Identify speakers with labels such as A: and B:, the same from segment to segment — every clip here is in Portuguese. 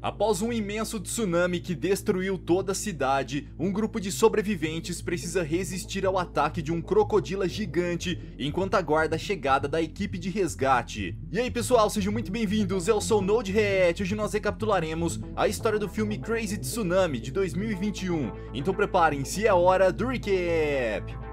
A: Após um imenso tsunami que destruiu toda a cidade, um grupo de sobreviventes precisa resistir ao ataque de um crocodilo gigante enquanto aguarda a chegada da equipe de resgate. E aí pessoal, sejam muito bem-vindos, eu sou o Node React, hoje nós recapitularemos a história do filme Crazy Tsunami de 2021, então preparem-se, é hora do recap!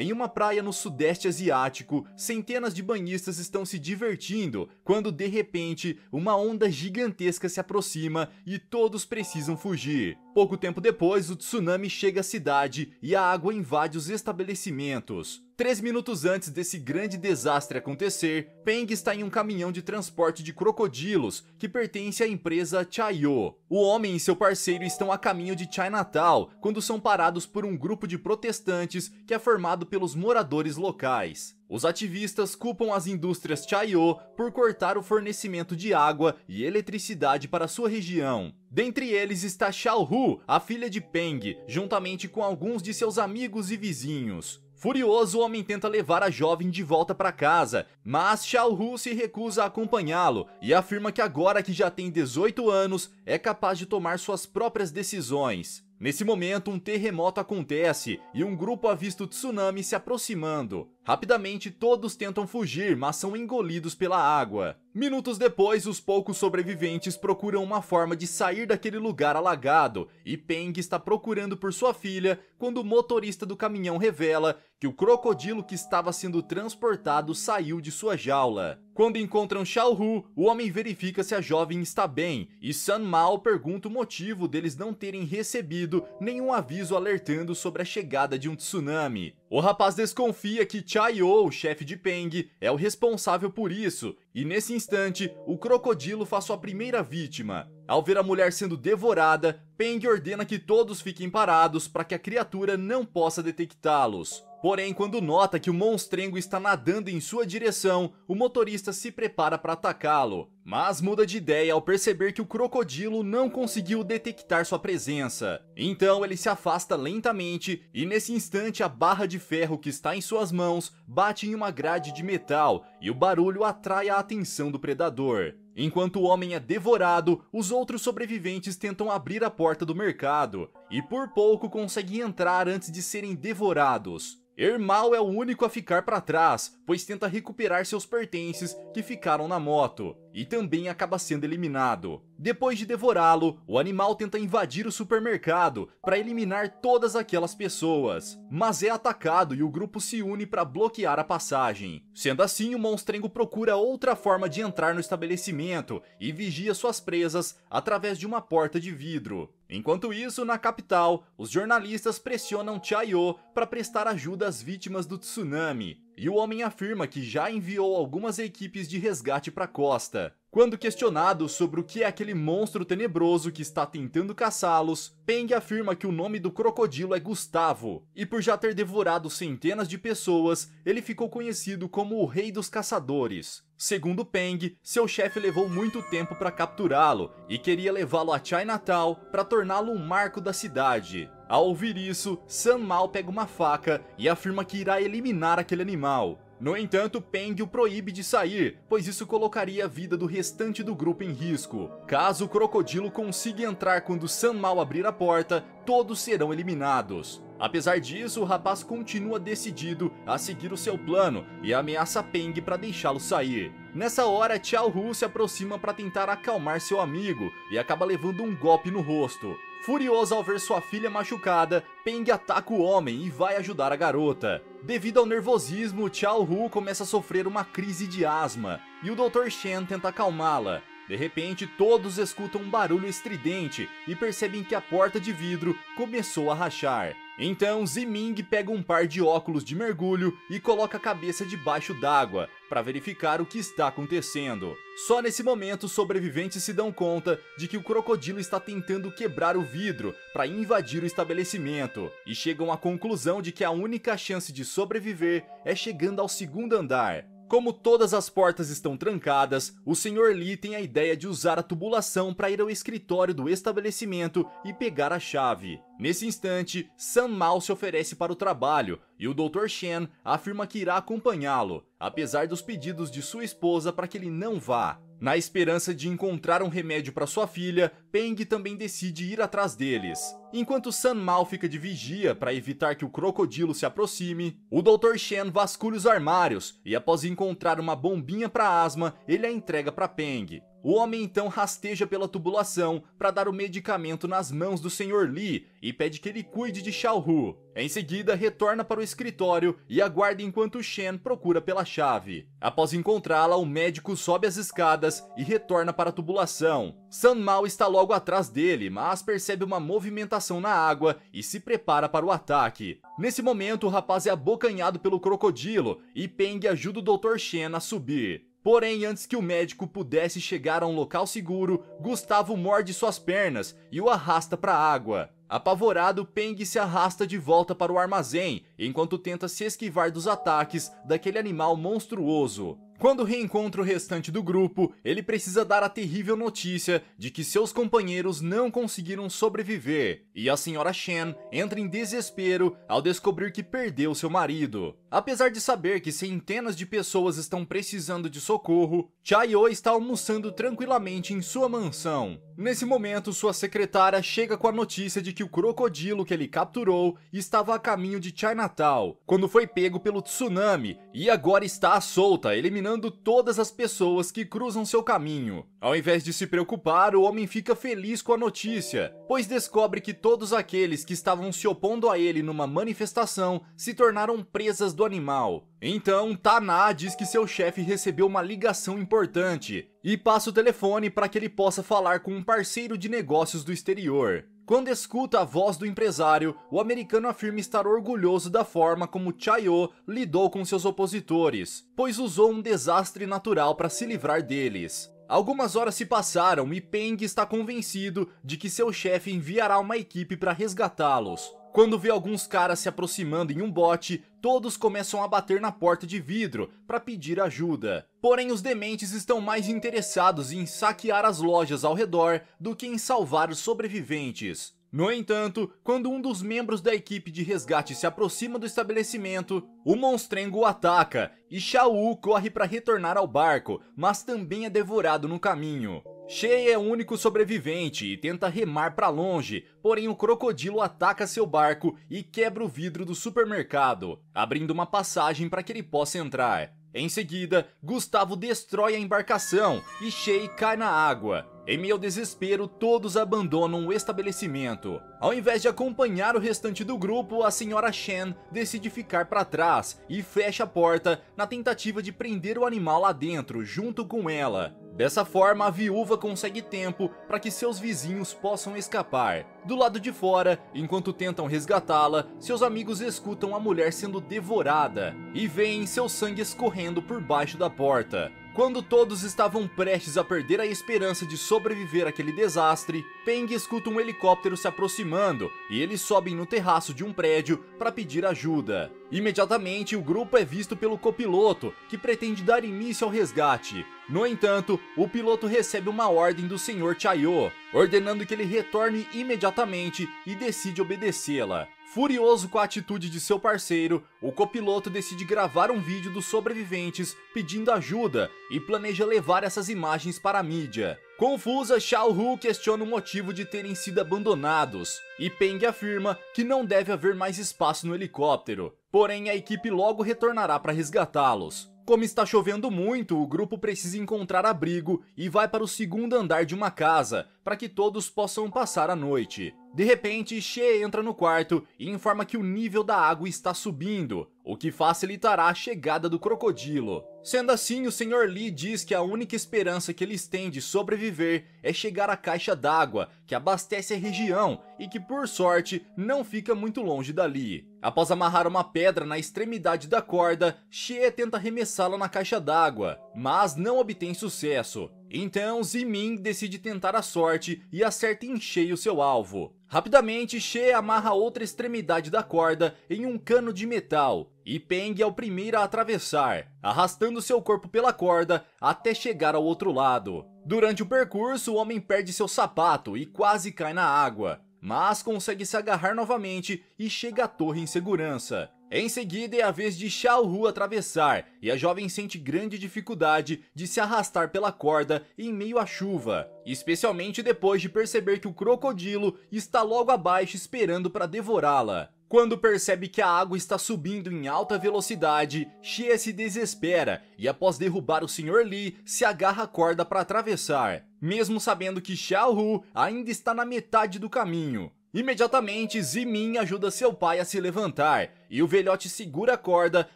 A: Em uma praia no sudeste asiático, centenas de banhistas estão se divertindo quando de repente uma onda gigantesca se aproxima e todos precisam fugir. Pouco tempo depois, o tsunami chega à cidade e a água invade os estabelecimentos. Três minutos antes desse grande desastre acontecer, Peng está em um caminhão de transporte de crocodilos que pertence à empresa Chayo. O homem e seu parceiro estão a caminho de Chinatown quando são parados por um grupo de protestantes que é formado pelos moradores locais. Os ativistas culpam as indústrias Chayo por cortar o fornecimento de água e eletricidade para sua região. Dentre eles está Xiao Hu, a filha de Peng, juntamente com alguns de seus amigos e vizinhos. Furioso, o homem tenta levar a jovem de volta para casa, mas Xiao Hu se recusa a acompanhá-lo e afirma que agora que já tem 18 anos, é capaz de tomar suas próprias decisões. Nesse momento, um terremoto acontece e um grupo avista o tsunami se aproximando. Rapidamente, todos tentam fugir, mas são engolidos pela água. Minutos depois, os poucos sobreviventes procuram uma forma de sair daquele lugar alagado, e Peng está procurando por sua filha quando o motorista do caminhão revela que o crocodilo que estava sendo transportado saiu de sua jaula. Quando encontram Xiao Hu, o homem verifica se a jovem está bem, e San Mao pergunta o motivo deles não terem recebido nenhum aviso alertando sobre a chegada de um tsunami. O rapaz desconfia que Chayo, chefe de Peng, é o responsável por isso, e nesse instante, o crocodilo faz sua primeira vítima. Ao ver a mulher sendo devorada, Peng ordena que todos fiquem parados para que a criatura não possa detectá-los. Porém, quando nota que o monstrengo está nadando em sua direção, o motorista se prepara para atacá-lo, mas muda de ideia ao perceber que o crocodilo não conseguiu detectar sua presença. Então ele se afasta lentamente e nesse instante a barra de ferro que está em suas mãos bate em uma grade de metal e o barulho atrai a atenção do predador. Enquanto o homem é devorado, os outros sobreviventes tentam abrir a porta do mercado e por pouco conseguem entrar antes de serem devorados. Ermal é o único a ficar para trás, pois tenta recuperar seus pertences que ficaram na moto, e também acaba sendo eliminado. Depois de devorá-lo, o animal tenta invadir o supermercado para eliminar todas aquelas pessoas, mas é atacado e o grupo se une para bloquear a passagem. Sendo assim, o monstrengo procura outra forma de entrar no estabelecimento e vigia suas presas através de uma porta de vidro. Enquanto isso, na capital, os jornalistas pressionam Chayo para prestar ajuda às vítimas do tsunami, e o homem afirma que já enviou algumas equipes de resgate para a costa. Quando questionado sobre o que é aquele monstro tenebroso que está tentando caçá-los, Peng afirma que o nome do crocodilo é Gustavo, e por já ter devorado centenas de pessoas, ele ficou conhecido como o Rei dos Caçadores. Segundo Peng, seu chefe levou muito tempo para capturá-lo e queria levá-lo a Chinatown para torná-lo um marco da cidade. Ao ouvir isso, San Mao pega uma faca e afirma que irá eliminar aquele animal. No entanto, Peng o proíbe de sair, pois isso colocaria a vida do restante do grupo em risco. Caso o crocodilo consiga entrar quando San Mao abrir a porta, todos serão eliminados. Apesar disso, o rapaz continua decidido a seguir o seu plano e ameaça Peng para deixá-lo sair. Nessa hora, Xiao Hu se aproxima para tentar acalmar seu amigo e acaba levando um golpe no rosto. Furioso ao ver sua filha machucada, Peng ataca o homem e vai ajudar a garota. Devido ao nervosismo, Xiao Hu começa a sofrer uma crise de asma, e o Dr. Shen tenta acalmá-la. De repente, todos escutam um barulho estridente e percebem que a porta de vidro começou a rachar. Então Ziming pega um par de óculos de mergulho e coloca a cabeça debaixo d'água para verificar o que está acontecendo. Só nesse momento os sobreviventes se dão conta de que o crocodilo está tentando quebrar o vidro para invadir o estabelecimento e chegam à conclusão de que a única chance de sobreviver é chegando ao segundo andar. Como todas as portas estão trancadas, o Sr. Lee tem a ideia de usar a tubulação para ir ao escritório do estabelecimento e pegar a chave. Nesse instante, Sam Mao se oferece para o trabalho e o Dr. Shen afirma que irá acompanhá-lo, apesar dos pedidos de sua esposa para que ele não vá. Na esperança de encontrar um remédio para sua filha, Peng também decide ir atrás deles. Enquanto San Mao fica de vigia para evitar que o crocodilo se aproxime, o Dr. Shen vasculha os armários e após encontrar uma bombinha para asma, ele a entrega para Peng. O homem então rasteja pela tubulação para dar o medicamento nas mãos do Sr. Li e pede que ele cuide de Xiao Hu. Em seguida, retorna para o escritório e aguarda enquanto Shen procura pela chave. Após encontrá-la, o médico sobe as escadas e retorna para a tubulação. San Mao está logo atrás dele, mas percebe uma movimentação na água e se prepara para o ataque. Nesse momento, o rapaz é abocanhado pelo crocodilo e Peng ajuda o Dr. Shen a subir. Porém, antes que o médico pudesse chegar a um local seguro, Gustavo morde suas pernas e o arrasta para a água. Apavorado, Peng se arrasta de volta para o armazém, enquanto tenta se esquivar dos ataques daquele animal monstruoso. Quando reencontra o restante do grupo, ele precisa dar a terrível notícia de que seus companheiros não conseguiram sobreviver, e a senhora Shen entra em desespero ao descobrir que perdeu seu marido. Apesar de saber que centenas de pessoas estão precisando de socorro, Chayo está almoçando tranquilamente em sua mansão. Nesse momento, sua secretária chega com a notícia de que o crocodilo que ele capturou estava a caminho de Chinatown, quando foi pego pelo tsunami e agora está à solta, eliminando todas as pessoas que cruzam seu caminho. Ao invés de se preocupar, o homem fica feliz com a notícia, pois descobre que todos aqueles que estavam se opondo a ele numa manifestação se tornaram presas do animal. Então, Taná diz que seu chefe recebeu uma ligação importante e passa o telefone para que ele possa falar com um parceiro de negócios do exterior. Quando escuta a voz do empresário, o americano afirma estar orgulhoso da forma como Chayo lidou com seus opositores, pois usou um desastre natural para se livrar deles. Algumas horas se passaram e Peng está convencido de que seu chefe enviará uma equipe para resgatá-los. Quando vê alguns caras se aproximando em um bote, todos começam a bater na porta de vidro para pedir ajuda. Porém, os dementes estão mais interessados em saquear as lojas ao redor do que em salvar os sobreviventes. No entanto, quando um dos membros da equipe de resgate se aproxima do estabelecimento, o monstrengo o ataca e Shao corre para retornar ao barco, mas também é devorado no caminho. Shea é o único sobrevivente e tenta remar para longe, porém o crocodilo ataca seu barco e quebra o vidro do supermercado, abrindo uma passagem para que ele possa entrar. Em seguida, Gustavo destrói a embarcação e Shea cai na água. Em ao desespero, todos abandonam o estabelecimento. Ao invés de acompanhar o restante do grupo, a senhora Shen decide ficar para trás e fecha a porta na tentativa de prender o animal lá dentro, junto com ela. Dessa forma, a viúva consegue tempo para que seus vizinhos possam escapar. Do lado de fora, enquanto tentam resgatá-la, seus amigos escutam a mulher sendo devorada e veem seu sangue escorrendo por baixo da porta. Quando todos estavam prestes a perder a esperança de sobreviver àquele desastre, Peng escuta um helicóptero se aproximando e eles sobem no terraço de um prédio para pedir ajuda. Imediatamente, o grupo é visto pelo copiloto, que pretende dar início ao resgate. No entanto, o piloto recebe uma ordem do Sr. Chayo, ordenando que ele retorne imediatamente e decide obedecê-la. Furioso com a atitude de seu parceiro, o copiloto decide gravar um vídeo dos sobreviventes pedindo ajuda e planeja levar essas imagens para a mídia. Confusa, Xiao Hu questiona o motivo de terem sido abandonados, e Peng afirma que não deve haver mais espaço no helicóptero. Porém, a equipe logo retornará para resgatá-los. Como está chovendo muito, o grupo precisa encontrar abrigo e vai para o segundo andar de uma casa, para que todos possam passar a noite. De repente, She entra no quarto e informa que o nível da água está subindo, o que facilitará a chegada do crocodilo. Sendo assim, o Sr. Lee diz que a única esperança que eles têm de sobreviver é chegar à caixa d'água que abastece a região e que, por sorte, não fica muito longe dali. Após amarrar uma pedra na extremidade da corda, She tenta arremessá-la na caixa d'água, mas não obtém sucesso. Então, Zimin decide tentar a sorte e acerta em cheio seu alvo. Rapidamente, She amarra outra extremidade da corda em um cano de metal, e Peng é o primeiro a atravessar, arrastando seu corpo pela corda até chegar ao outro lado. Durante o percurso, o homem perde seu sapato e quase cai na água, mas consegue se agarrar novamente e chega à torre em segurança. Em seguida é a vez de Xiao Hu atravessar, e a jovem sente grande dificuldade de se arrastar pela corda em meio à chuva, especialmente depois de perceber que o crocodilo está logo abaixo esperando para devorá-la. Quando percebe que a água está subindo em alta velocidade, Xie se desespera e após derrubar o Sr. Li, se agarra a corda para atravessar, mesmo sabendo que Xiao Hu ainda está na metade do caminho. Imediatamente, Zimin ajuda seu pai a se levantar, e o velhote segura a corda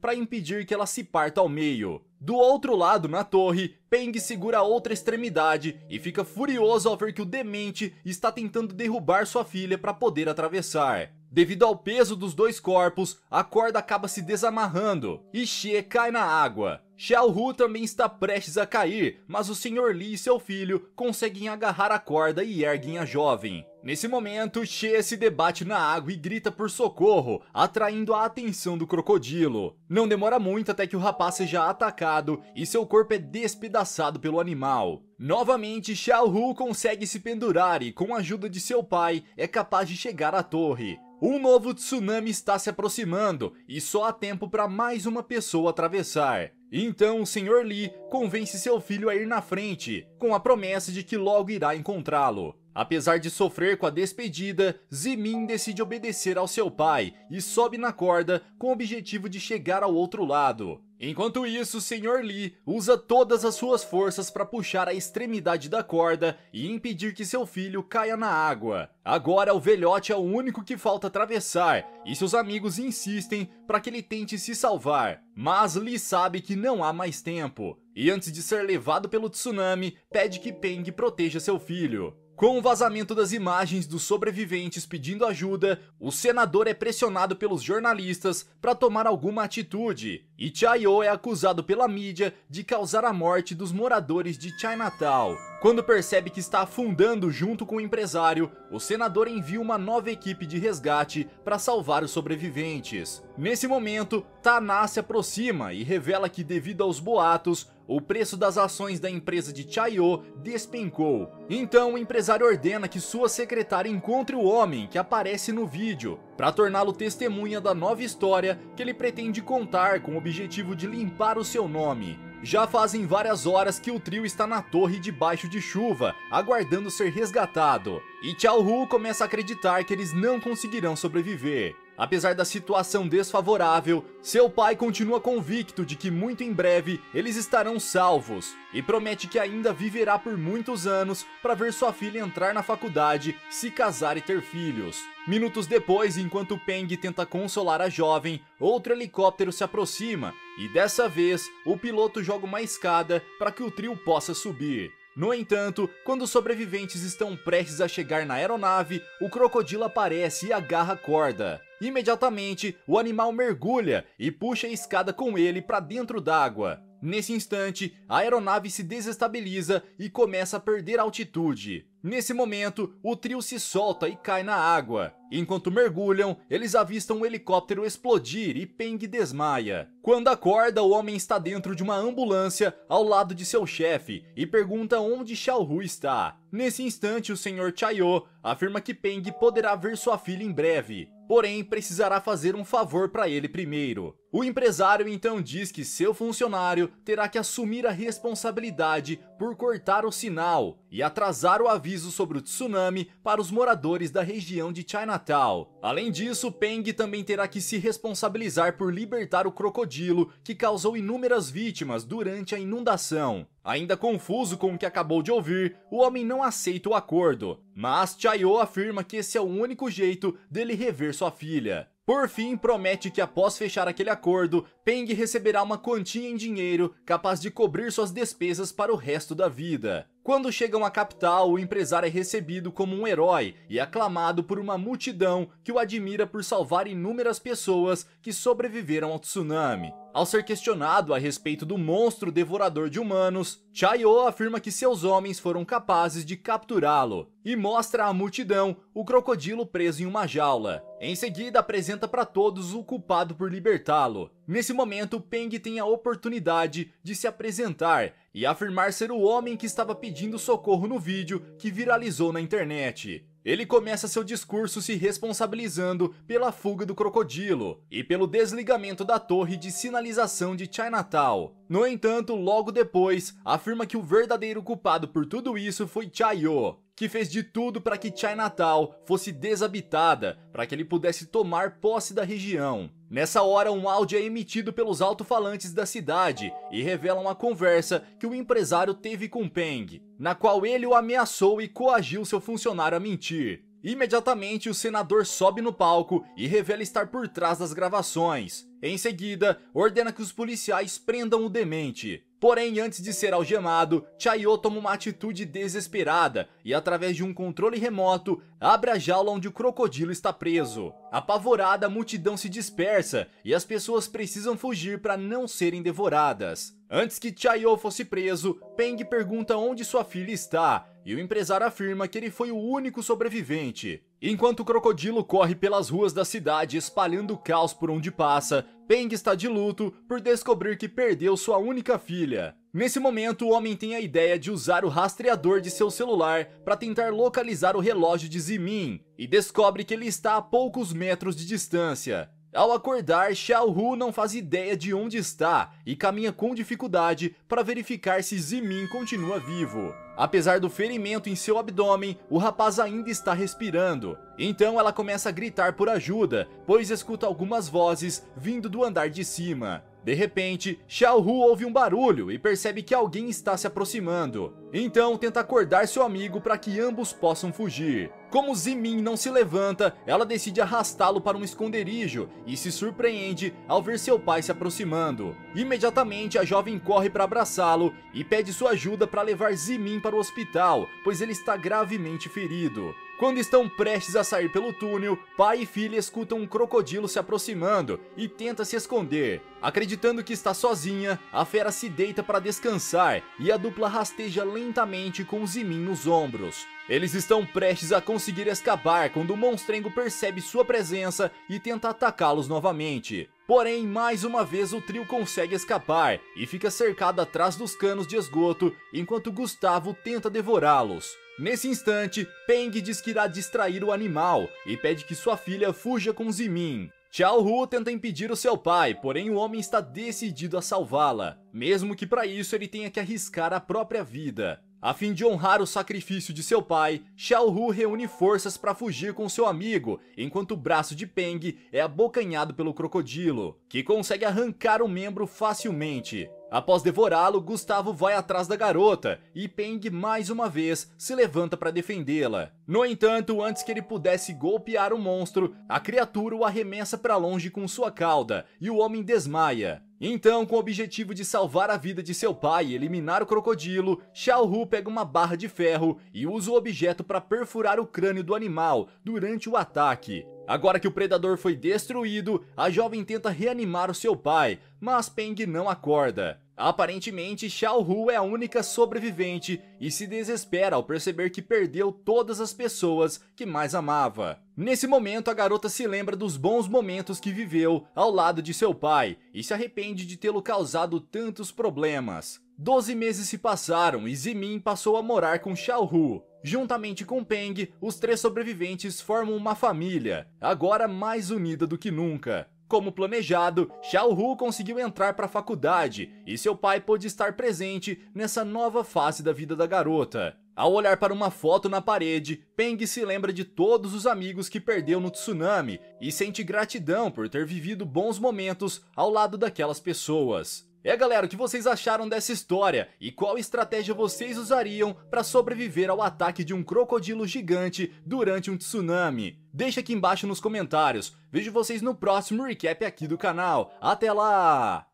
A: para impedir que ela se parta ao meio. Do outro lado, na torre, Peng segura a outra extremidade e fica furioso ao ver que o demente está tentando derrubar sua filha para poder atravessar. Devido ao peso dos dois corpos, a corda acaba se desamarrando e Xie cai na água. Xiao Hu também está prestes a cair, mas o Sr. Li e seu filho conseguem agarrar a corda e erguem a jovem. Nesse momento, Xie se debate na água e grita por socorro, atraindo a atenção do crocodilo. Não demora muito até que o rapaz seja atacado e seu corpo é despedaçado pelo animal. Novamente, Xiao Hu consegue se pendurar e, com a ajuda de seu pai, é capaz de chegar à torre. Um novo tsunami está se aproximando e só há tempo para mais uma pessoa atravessar. Então o Sr. Lee convence seu filho a ir na frente, com a promessa de que logo irá encontrá-lo. Apesar de sofrer com a despedida, Zimin decide obedecer ao seu pai e sobe na corda com o objetivo de chegar ao outro lado. Enquanto isso, o Sr. Lee usa todas as suas forças para puxar a extremidade da corda e impedir que seu filho caia na água. Agora o velhote é o único que falta atravessar e seus amigos insistem para que ele tente se salvar, mas Lee sabe que não há mais tempo. E antes de ser levado pelo tsunami, pede que Peng proteja seu filho. Com o vazamento das imagens dos sobreviventes pedindo ajuda, o senador é pressionado pelos jornalistas para tomar alguma atitude, e Chayo é acusado pela mídia de causar a morte dos moradores de Chinatown. Quando percebe que está afundando junto com o empresário, o senador envia uma nova equipe de resgate para salvar os sobreviventes. Nesse momento, Tana se aproxima e revela que devido aos boatos, o preço das ações da empresa de Chayo despencou. Então o empresário ordena que sua secretária encontre o homem que aparece no vídeo, para torná-lo testemunha da nova história que ele pretende contar com o objetivo de limpar o seu nome. Já fazem várias horas que o trio está na torre debaixo de chuva, aguardando ser resgatado, e Chao Hu começa a acreditar que eles não conseguirão sobreviver. Apesar da situação desfavorável, seu pai continua convicto de que muito em breve eles estarão salvos e promete que ainda viverá por muitos anos para ver sua filha entrar na faculdade, se casar e ter filhos. Minutos depois, enquanto Peng tenta consolar a jovem, outro helicóptero se aproxima e dessa vez o piloto joga uma escada para que o trio possa subir. No entanto, quando os sobreviventes estão prestes a chegar na aeronave, o crocodilo aparece e agarra a corda. Imediatamente, o animal mergulha e puxa a escada com ele para dentro d'água. Nesse instante, a aeronave se desestabiliza e começa a perder altitude. Nesse momento, o trio se solta e cai na água. Enquanto mergulham, eles avistam um helicóptero explodir e Peng desmaia. Quando acorda, o homem está dentro de uma ambulância ao lado de seu chefe e pergunta onde Xiao Hu está. Nesse instante, o Sr. Chayo afirma que Peng poderá ver sua filha em breve, porém precisará fazer um favor para ele primeiro. O empresário então diz que seu funcionário terá que assumir a responsabilidade por cortar o sinal e atrasar o aviso sobre o tsunami para os moradores da região de Chinatown. Além disso, Peng também terá que se responsabilizar por libertar o crocodilo que causou inúmeras vítimas durante a inundação. Ainda confuso com o que acabou de ouvir, o homem não aceita o acordo, mas Chayo afirma que esse é o único jeito dele rever sua filha. Por fim, promete que após fechar aquele acordo, Peng receberá uma quantia em dinheiro capaz de cobrir suas despesas para o resto da vida. Quando chegam à capital, o empresário é recebido como um herói e aclamado por uma multidão que o admira por salvar inúmeras pessoas que sobreviveram ao tsunami. Ao ser questionado a respeito do monstro devorador de humanos, Chayo afirma que seus homens foram capazes de capturá-lo e mostra à multidão o crocodilo preso em uma jaula. Em seguida, apresenta para todos o culpado por libertá-lo. Nesse momento, Peng tem a oportunidade de se apresentar e afirmar ser o homem que estava pedindo socorro no vídeo que viralizou na internet. Ele começa seu discurso se responsabilizando pela fuga do crocodilo e pelo desligamento da torre de sinalização de Chinatown. No entanto, logo depois, afirma que o verdadeiro culpado por tudo isso foi Chayo, que fez de tudo para que Chinatown fosse desabitada, para que ele pudesse tomar posse da região. Nessa hora, um áudio é emitido pelos alto-falantes da cidade e revela uma conversa que o empresário teve com Peng, na qual ele o ameaçou e coagiu seu funcionário a mentir. Imediatamente, o senador sobe no palco e revela estar por trás das gravações. Em seguida, ordena que os policiais prendam o demente. Porém, antes de ser algemado, Chayo toma uma atitude desesperada e, através de um controle remoto, abre a jaula onde o crocodilo está preso. Apavorada, a multidão se dispersa e as pessoas precisam fugir para não serem devoradas. Antes que Chayo fosse preso, Peng pergunta onde sua filha está e o empresário afirma que ele foi o único sobrevivente. Enquanto o crocodilo corre pelas ruas da cidade espalhando caos por onde passa, Peng está de luto por descobrir que perdeu sua única filha. Nesse momento, o homem tem a ideia de usar o rastreador de seu celular para tentar localizar o relógio de Zimin e descobre que ele está a poucos metros de distância. Ao acordar, Xiao Hu não faz ideia de onde está e caminha com dificuldade para verificar se Zimin continua vivo. Apesar do ferimento em seu abdômen, o rapaz ainda está respirando. Então ela começa a gritar por ajuda, pois escuta algumas vozes vindo do andar de cima. De repente, Xiao Hu ouve um barulho e percebe que alguém está se aproximando. Então tenta acordar seu amigo para que ambos possam fugir. Como Zimin não se levanta, ela decide arrastá-lo para um esconderijo e se surpreende ao ver seu pai se aproximando. Imediatamente a jovem corre para abraçá-lo e pede sua ajuda para levar Zimin para o hospital, pois ele está gravemente ferido. Quando estão prestes a sair pelo túnel, pai e filha escutam um crocodilo se aproximando e tenta se esconder. Acreditando que está sozinha, a fera se deita para descansar e a dupla rasteja lentamente com Zimin nos ombros. Eles estão prestes a conseguir escapar quando o monstrengo percebe sua presença e tenta atacá-los novamente. Porém, mais uma vez o trio consegue escapar e fica cercado atrás dos canos de esgoto enquanto Gustavo tenta devorá-los. Nesse instante, Peng diz que irá distrair o animal e pede que sua filha fuja com Zimin. Xiao Hu tenta impedir o seu pai, porém o homem está decidido a salvá-la, mesmo que para isso ele tenha que arriscar a própria vida. A fim de honrar o sacrifício de seu pai, Xiao Hu reúne forças para fugir com seu amigo, enquanto o braço de Peng é abocanhado pelo crocodilo, que consegue arrancar o membro facilmente. Após devorá-lo, Gustavo vai atrás da garota e Peng mais uma vez se levanta para defendê-la. No entanto, antes que ele pudesse golpear o monstro, a criatura o arremessa para longe com sua cauda e o homem desmaia. Então, com o objetivo de salvar a vida de seu pai e eliminar o crocodilo, Xiao Hu pega uma barra de ferro e usa o objeto para perfurar o crânio do animal durante o ataque. Agora que o predador foi destruído, a jovem tenta reanimar o seu pai, mas Peng não acorda. Aparentemente, Xiao Hu é a única sobrevivente e se desespera ao perceber que perdeu todas as pessoas que mais amava. Nesse momento, a garota se lembra dos bons momentos que viveu ao lado de seu pai e se arrepende de tê-lo causado tantos problemas. Doze meses se passaram e Zimin passou a morar com Xiao Hu. Juntamente com Peng, os três sobreviventes formam uma família, agora mais unida do que nunca. Como planejado, Xiao Hu conseguiu entrar para a faculdade e seu pai pôde estar presente nessa nova fase da vida da garota. Ao olhar para uma foto na parede, Peng se lembra de todos os amigos que perdeu no tsunami e sente gratidão por ter vivido bons momentos ao lado daquelas pessoas. É galera, o que vocês acharam dessa história e qual estratégia vocês usariam para sobreviver ao ataque de um crocodilo gigante durante um tsunami? Deixa aqui embaixo nos comentários. Vejo vocês no próximo recap aqui do canal. Até lá!